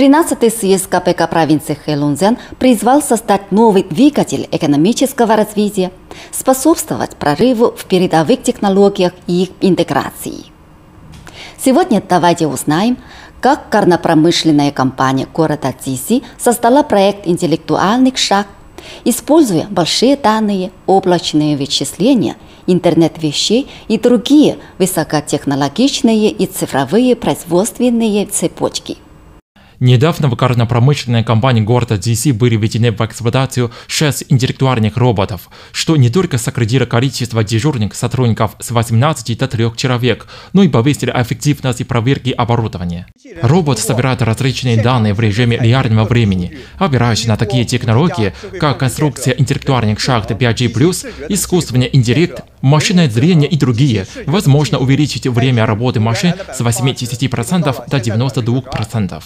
13-й съезд КПК провинции Хэлунцзян призвал создать новый двигатель экономического развития, способствовать прорыву в передовых технологиях и их интеграции. Сегодня давайте узнаем, как горнопромышленная компания города Цзиси создала проект «Интеллектуальный шаг», используя большие данные, облачные вычисления, интернет вещей и другие высокотехнологичные и цифровые производственные цепочки – Недавно в горно-промышленной компании города DC были введены в эксплуатацию 6 интеллектуальных роботов, что не только сократило количество дежурных сотрудников с 18 до 3 человек, но и повысили эффективность проверки оборудования. Робот собирает различные данные в режиме реального времени, опираясь на такие технологии, как конструкция интеллектуальных шахт 5G+, искусственный интеллект, машинное зрение и другие, возможно увеличить время работы машин с 80% до 92%.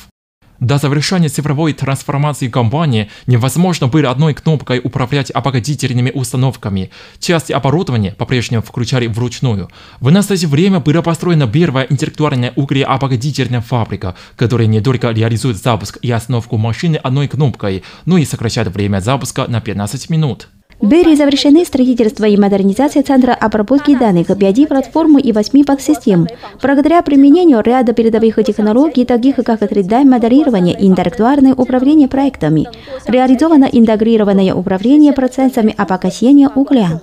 До завершения цифровой трансформации компании невозможно было одной кнопкой управлять обогатительными установками. Части оборудования по-прежнему включали вручную. В настоящее время была построена первая интеллектуальная углеобогатительная фабрика, которая не только реализует запуск и остановку машины одной кнопкой, но и сокращает время запуска на 15 минут. Были завершены строительство и модернизация Центра обработки данных, 5 платформы и 8 подсистем. Благодаря применению ряда передовых технологий, таких как 3D-моделирование и интеллектуальное управление проектами, реализовано интегрированное управление процессами обогащения угля.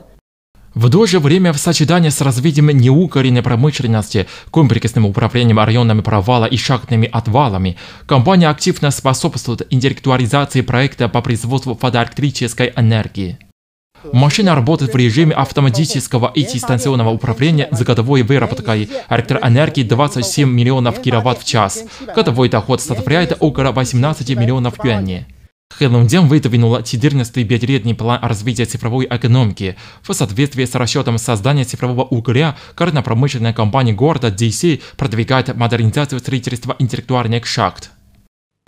В то же время в сочетании с развитием неукоренной промышленности, комплексным управлением районами провала и шахтными отвалами, компания активно способствует интеллектуализации проекта по производству фотоэлектрической энергии. Машина работает в режиме автоматического и дистанционного управления с годовой выработкой электроэнергии 27 миллионов киловатт в час. Годовой доход составляет около 18 миллионов юаней. Хэллоуден выдвинула 14-й пятилетний план развития цифровой экономики. В соответствии с расчетом создания цифрового угля, горно-промышленная компания города DC продвигает модернизацию строительства интеллектуальных шахт.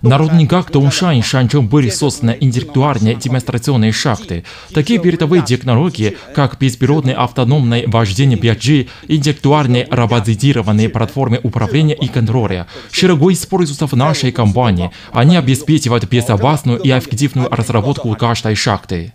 На рудниках Тауншань были созданы интеллектуальные демонстрационные шахты. Такие передовые технологии, как беспилотное автономное вождение 5G, интеллектуальные роботизированные платформы управления и контроля, широко используются в нашей компании. Они обеспечивают безопасную и эффективную разработку каждой шахты.